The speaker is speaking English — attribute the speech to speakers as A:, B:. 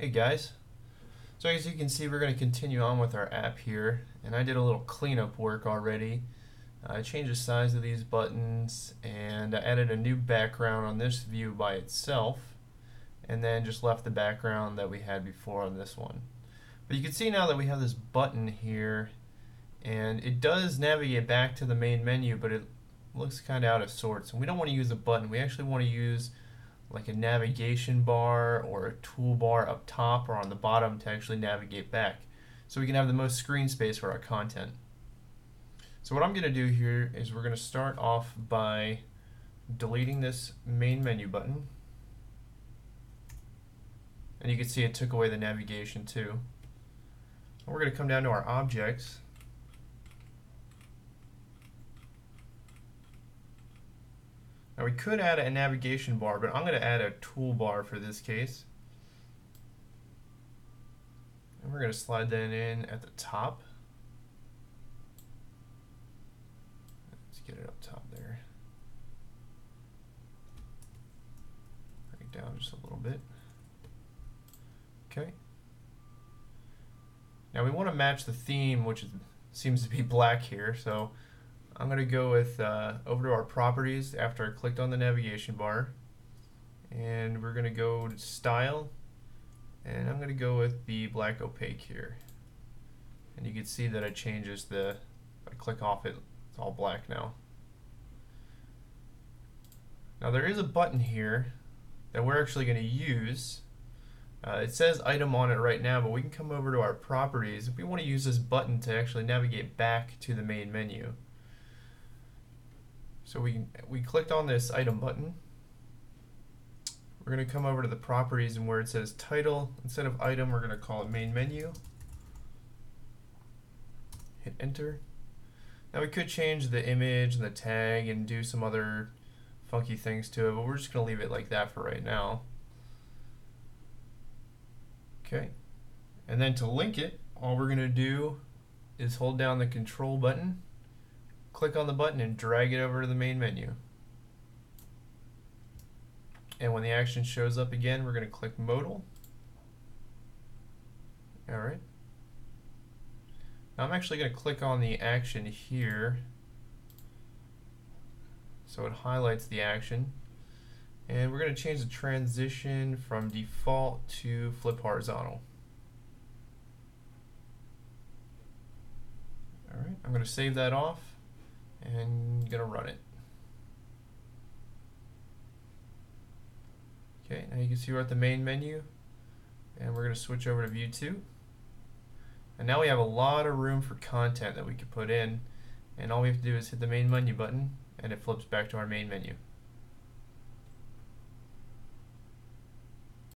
A: Hey guys. So as you can see we're going to continue on with our app here and I did a little cleanup work already. I changed the size of these buttons and I added a new background on this view by itself and then just left the background that we had before on this one. But you can see now that we have this button here and it does navigate back to the main menu but it looks kind of out of sorts and we don't want to use a button we actually want to use like a navigation bar or a toolbar up top or on the bottom to actually navigate back so we can have the most screen space for our content. So what I'm going to do here is we're going to start off by deleting this main menu button and you can see it took away the navigation too. we're going to come down to our objects we could add a navigation bar, but I'm going to add a toolbar for this case. And we're going to slide that in at the top. Let's get it up top there. It down just a little bit. Okay. Now we want to match the theme, which is, seems to be black here, so I'm going to go with uh, over to our properties after I clicked on the navigation bar. And we're going to go to style and I'm going to go with the black opaque here. And you can see that it changes the I click off it it's all black now. Now there is a button here that we're actually going to use. Uh, it says item on it right now but we can come over to our properties if we want to use this button to actually navigate back to the main menu so we, we clicked on this item button. We're going to come over to the properties and where it says title, instead of item, we're going to call it main menu. Hit enter. Now we could change the image and the tag and do some other funky things to it, but we're just going to leave it like that for right now. Okay. And then to link it, all we're going to do is hold down the control button click on the button and drag it over to the main menu. And when the action shows up again, we're going to click modal. Alright. Now I'm actually going to click on the action here. So it highlights the action. And we're going to change the transition from default to flip horizontal. Alright, I'm going to save that off and gonna run it. Okay, now you can see we're at the main menu and we're gonna switch over to view two. And now we have a lot of room for content that we could put in and all we have to do is hit the main menu button and it flips back to our main menu.